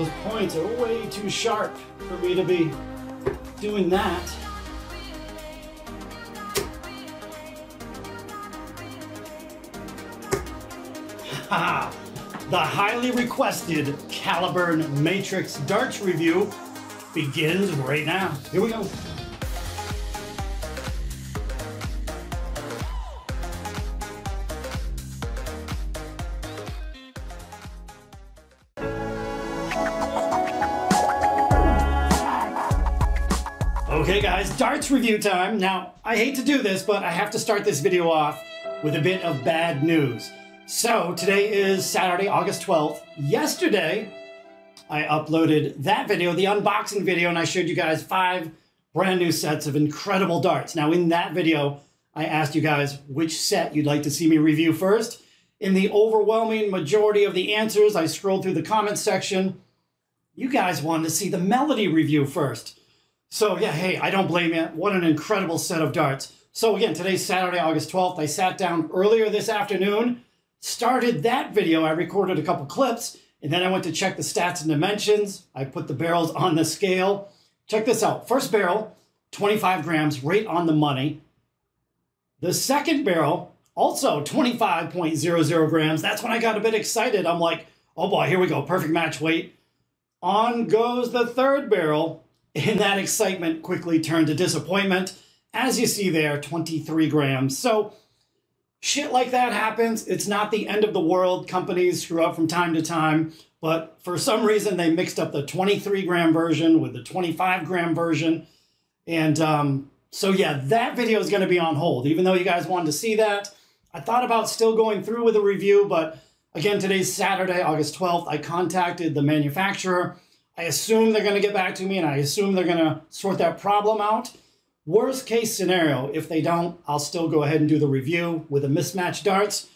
Those points are way too sharp for me to be doing that. the highly requested Caliburn Matrix Darts review begins right now. Here we go. Darts review time. Now, I hate to do this, but I have to start this video off with a bit of bad news. So, today is Saturday, August 12th. Yesterday, I uploaded that video, the unboxing video, and I showed you guys five brand new sets of incredible darts. Now, in that video, I asked you guys which set you'd like to see me review first. In the overwhelming majority of the answers, I scrolled through the comments section. You guys wanted to see the Melody review first. So yeah, hey, I don't blame you. What an incredible set of darts. So again, today's Saturday, August 12th. I sat down earlier this afternoon, started that video. I recorded a couple clips, and then I went to check the stats and dimensions. I put the barrels on the scale. Check this out. First barrel, 25 grams, right on the money. The second barrel, also 25.00 grams. That's when I got a bit excited. I'm like, oh boy, here we go. Perfect match weight. On goes the third barrel, and that excitement quickly turned to disappointment. As you see there, 23 grams. So shit like that happens. It's not the end of the world. Companies screw up from time to time. But for some reason, they mixed up the 23 gram version with the 25 gram version. And um, so, yeah, that video is going to be on hold. Even though you guys wanted to see that, I thought about still going through with a review. But again, today's Saturday, August 12th. I contacted the manufacturer I assume they're going to get back to me and I assume they're going to sort that problem out. Worst case scenario, if they don't, I'll still go ahead and do the review with the mismatched darts.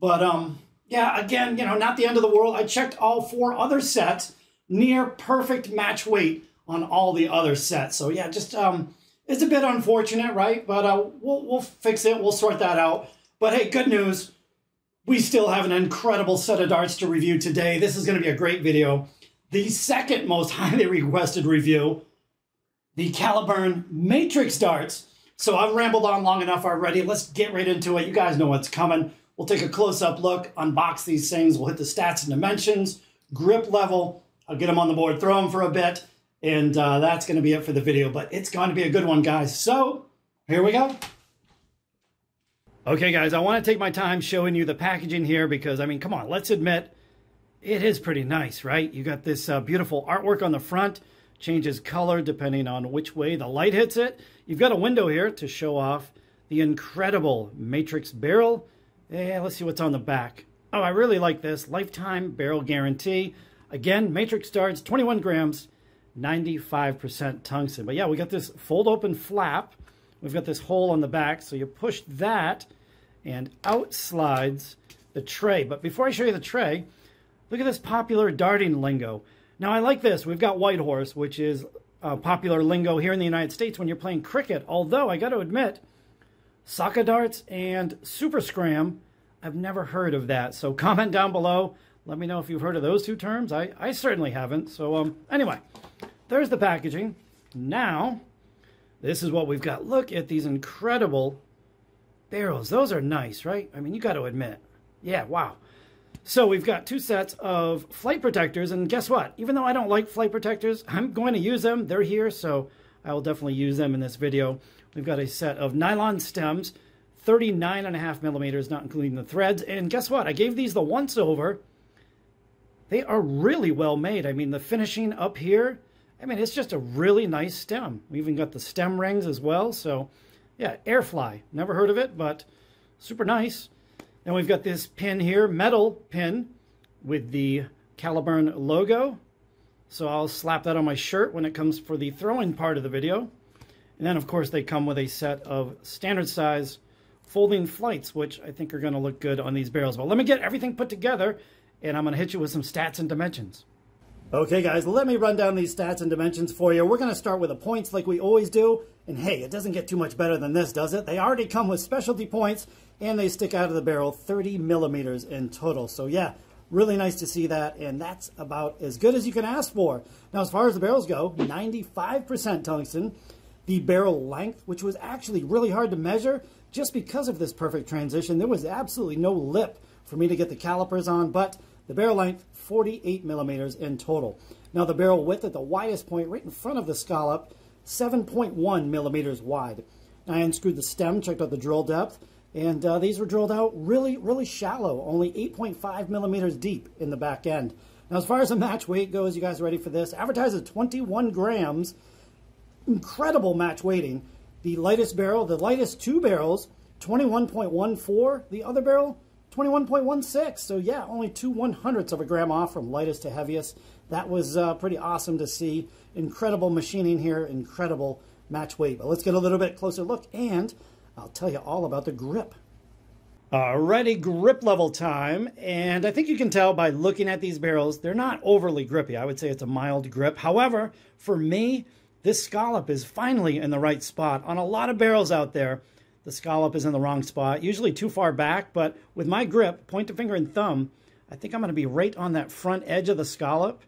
But um, yeah, again, you know, not the end of the world. I checked all four other sets, near perfect match weight on all the other sets. So yeah, just um, it's a bit unfortunate, right? But uh, we'll we'll fix it. We'll sort that out. But hey, good news. We still have an incredible set of darts to review today. This is going to be a great video the second most highly requested review, the Caliburn Matrix darts. So I've rambled on long enough already. Let's get right into it. You guys know what's coming. We'll take a close-up look, unbox these things. We'll hit the stats and dimensions, grip level. I'll get them on the board, throw them for a bit, and uh, that's going to be it for the video. But it's going to be a good one, guys. So here we go. Okay, guys, I want to take my time showing you the packaging here because, I mean, come on, let's admit it is pretty nice, right? You got this uh, beautiful artwork on the front, changes color depending on which way the light hits it. You've got a window here to show off the incredible Matrix barrel. Yeah, let's see what's on the back. Oh, I really like this. Lifetime barrel guarantee. Again, Matrix darts, 21 grams, 95% tungsten. But yeah, we got this fold open flap. We've got this hole on the back, so you push that and out slides the tray. But before I show you the tray, Look at this popular darting lingo. Now, I like this. We've got white horse, which is a popular lingo here in the United States when you're playing cricket. Although, I got to admit, Soccer darts and Super Scram, I've never heard of that. So comment down below. Let me know if you've heard of those two terms. I, I certainly haven't. So um, anyway, there's the packaging. Now, this is what we've got. Look at these incredible barrels. Those are nice, right? I mean, you got to admit. Yeah, wow. So we've got two sets of flight protectors, and guess what? Even though I don't like flight protectors, I'm going to use them. They're here, so I will definitely use them in this video. We've got a set of nylon stems, 39 and a half millimeters, not including the threads. And guess what? I gave these the once over. They are really well made. I mean, the finishing up here, I mean, it's just a really nice stem. We even got the stem rings as well. So, yeah, Airfly. Never heard of it, but super nice. Then we've got this pin here, metal pin with the Caliburn logo. So I'll slap that on my shirt when it comes for the throwing part of the video. And then, of course, they come with a set of standard size folding flights, which I think are going to look good on these barrels. But let me get everything put together, and I'm going to hit you with some stats and dimensions. Okay, guys, let me run down these stats and dimensions for you. We're going to start with the points like we always do. And hey, it doesn't get too much better than this, does it? They already come with specialty points, and they stick out of the barrel 30 millimeters in total. So yeah, Really nice to see that, and that's about as good as you can ask for. Now, as far as the barrels go, 95% tungsten. The barrel length, which was actually really hard to measure just because of this perfect transition. There was absolutely no lip for me to get the calipers on, but the barrel length, 48 millimeters in total. Now, the barrel width at the widest point right in front of the scallop, 7.1 millimeters wide. I unscrewed the stem, checked out the drill depth, and uh, these were drilled out really, really shallow, only 8.5 millimeters deep in the back end. Now, as far as the match weight goes, you guys are ready for this? Advertises 21 grams. Incredible match weighting. The lightest barrel, the lightest two barrels, 21.14. The other barrel, 21.16. So yeah, only two one hundredths of a gram off from lightest to heaviest. That was uh, pretty awesome to see. Incredible machining here, incredible match weight. But let's get a little bit closer look and I'll tell you all about the grip. Alrighty, grip level time. And I think you can tell by looking at these barrels, they're not overly grippy. I would say it's a mild grip. However, for me, this scallop is finally in the right spot. On a lot of barrels out there, the scallop is in the wrong spot, usually too far back, but with my grip, pointer finger and thumb, I think I'm going to be right on that front edge of the scallop.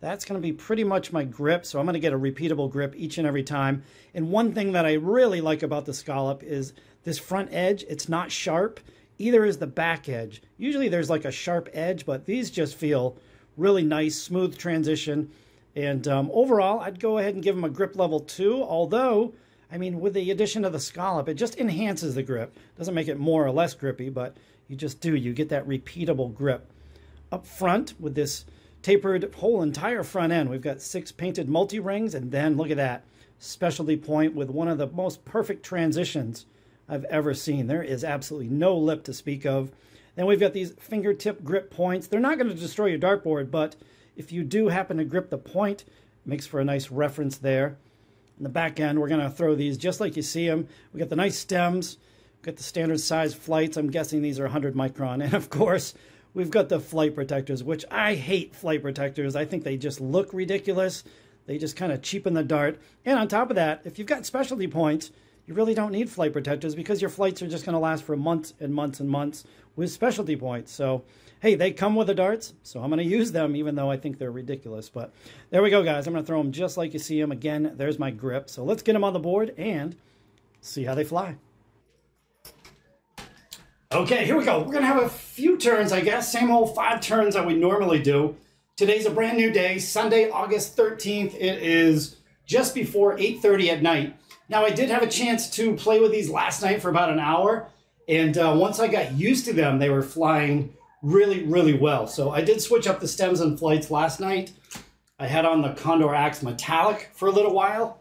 That's going to be pretty much my grip, so I'm going to get a repeatable grip each and every time. And one thing that I really like about the scallop is this front edge, it's not sharp, either is the back edge. Usually there's like a sharp edge, but these just feel really nice, smooth transition. And um, overall, I'd go ahead and give them a grip level 2, although, I mean, with the addition of the scallop, it just enhances the grip. Doesn't make it more or less grippy, but you just do. You get that repeatable grip. Up front with this tapered whole entire front end. We've got six painted multi-rings, and then look at that specialty point with one of the most perfect transitions I've ever seen. There is absolutely no lip to speak of. Then we've got these fingertip grip points. They're not going to destroy your dartboard, but if you do happen to grip the point, makes for a nice reference there. In the back end, we're going to throw these just like you see them. We got the nice stems, got the standard size flights. I'm guessing these are 100 micron. And of course, We've got the flight protectors, which I hate flight protectors. I think they just look ridiculous. They just kind of cheapen the dart. And on top of that, if you've got specialty points, you really don't need flight protectors because your flights are just going to last for months and months and months with specialty points. So, hey, they come with the darts, so I'm going to use them even though I think they're ridiculous. But there we go, guys. I'm going to throw them just like you see them. Again, there's my grip. So let's get them on the board and see how they fly. Okay, here we go. We're going to have a few turns, I guess. Same old five turns that we normally do. Today's a brand new day, Sunday, August 13th. It is just before 8.30 at night. Now, I did have a chance to play with these last night for about an hour. And uh, once I got used to them, they were flying really, really well. So I did switch up the stems and flights last night. I had on the Condor Axe Metallic for a little while.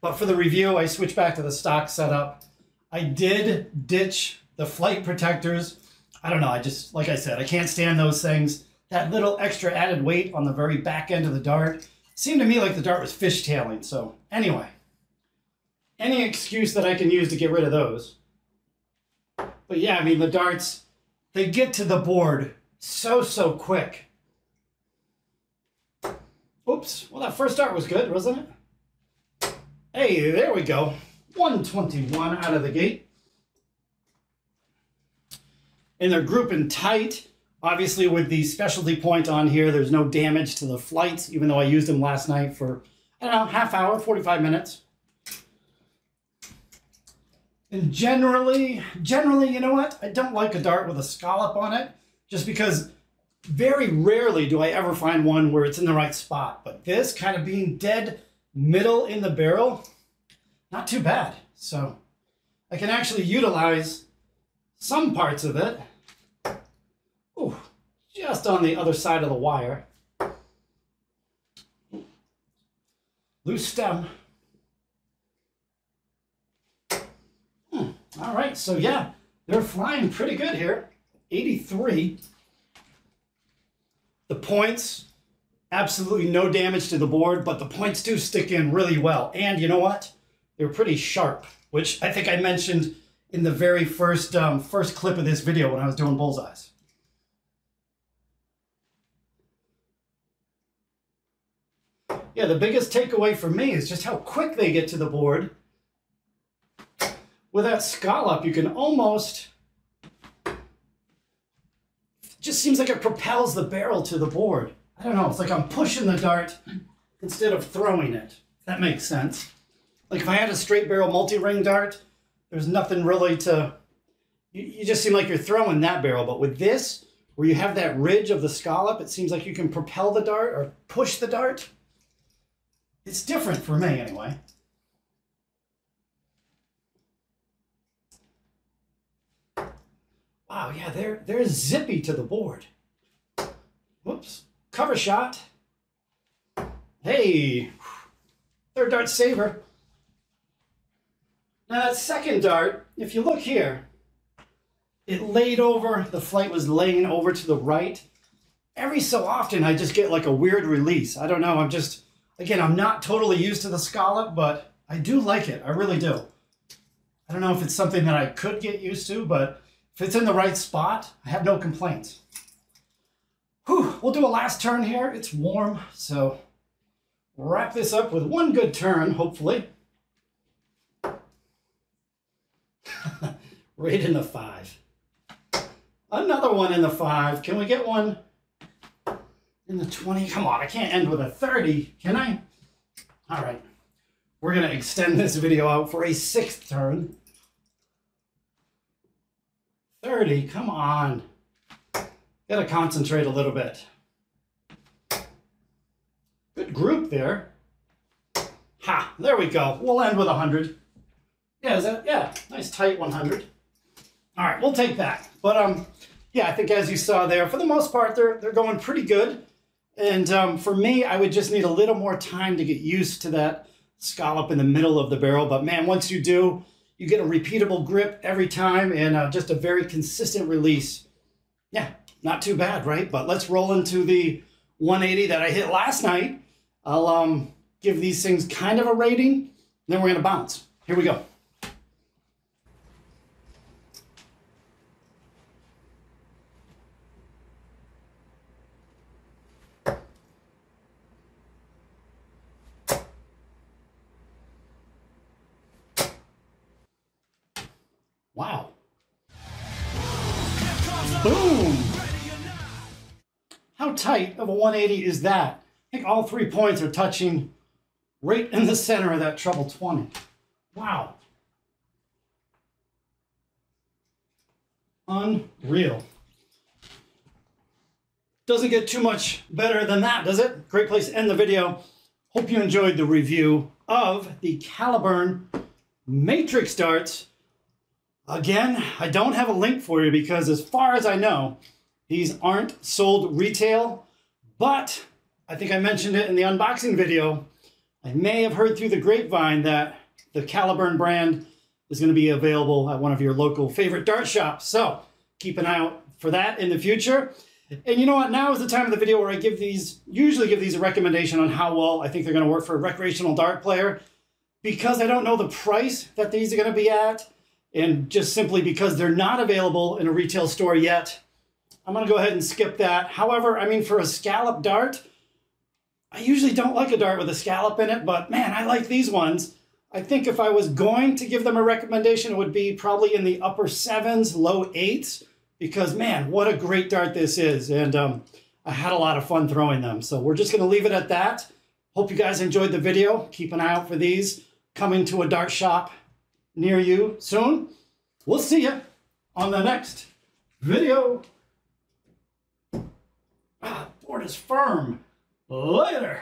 But for the review, I switched back to the stock setup. I did ditch the flight protectors. I don't know. I just, like I said, I can't stand those things. That little extra added weight on the very back end of the dart seemed to me like the dart was fishtailing. So anyway, any excuse that I can use to get rid of those. But yeah, I mean, the darts, they get to the board so, so quick. Oops. Well, that first dart was good, wasn't it? Hey, there we go. 121 out of the gate and they're grouping tight. Obviously, with the specialty point on here, there's no damage to the flights, even though I used them last night for, I don't know, half hour, 45 minutes. And generally, generally, you know what? I don't like a dart with a scallop on it, just because very rarely do I ever find one where it's in the right spot. But this kind of being dead middle in the barrel, not too bad. So I can actually utilize some parts of it Ooh, just on the other side of the wire. Loose stem. All right, so yeah, they're flying pretty good here. 83. The points, absolutely no damage to the board, but the points do stick in really well. And you know what? They're pretty sharp, which I think I mentioned in the very first um, first clip of this video when I was doing bullseyes. yeah, the biggest takeaway for me is just how quick they get to the board. With that scallop, you can almost just seems like it propels the barrel to the board. I don't know, it's like I'm pushing the dart instead of throwing it. That makes sense. Like if I had a straight barrel multi-ring dart, there's nothing really to, you, you just seem like you're throwing that barrel. But with this, where you have that ridge of the scallop, it seems like you can propel the dart or push the dart. It's different for me anyway. Wow, yeah, they're, they're zippy to the board. Whoops. Cover shot. Hey, third dart saver. Now that second dart, if you look here, it laid over, the flight was laying over to the right. Every so often I just get like a weird release. I don't know, I'm just, again, I'm not totally used to the scallop, but I do like it, I really do. I don't know if it's something that I could get used to, but if it's in the right spot, I have no complaints. Whew, we'll do a last turn here. It's warm, so wrap this up with one good turn, hopefully. right in the five. Another one in the five. Can we get one in the 20? Come on, I can't end with a 30, can I? All right. We're to extend this video out for a sixth turn. 30, come on. Gotta concentrate a little bit. Good group there. Ha, there we go. We'll end with 100. Yeah, is that, yeah, nice tight 100. All right, we'll take that. But um, yeah, I think as you saw there, for the most part, they're, they're going pretty good. And um, for me, I would just need a little more time to get used to that scallop in the middle of the barrel. But man, once you do, you get a repeatable grip every time and uh, just a very consistent release. Yeah, not too bad, right? But let's roll into the 180 that I hit last night. I'll um, give these things kind of a rating, then we're going to bounce. Here we go. Wow. Boom! How tight of a 180 is that? I think all three points are touching right in the center of that treble 20. Wow. Unreal. Doesn't get too much better than that, does it? Great place to end the video. Hope you enjoyed the review of the Caliburn Matrix darts Again, I don't have a link for you because as far as I know, these aren't sold retail, but I think I mentioned it in the unboxing video. I may have heard through the grapevine that the Caliburn brand is going to be available at one of your local favorite dart shops. So keep an eye out for that in the future. And you know what? Now is the time of the video where I give these, usually give these a recommendation on how well I think they're going to work for a recreational dart player. Because I don't know the price that these are going to be at, and just simply because they're not available in a retail store yet, I'm going to go ahead and skip that. However, I mean, for a scallop dart, I usually don't like a dart with a scallop in it, but man, I like these ones. I think if I was going to give them a recommendation, it would be probably in the upper sevens, low eights, because man, what a great dart this is. And um, I had a lot of fun throwing them. So we're just going to leave it at that. Hope you guys enjoyed the video. Keep an eye out for these coming to a dart shop near you soon. We'll see you on the next video. Ah, board is firm. Later.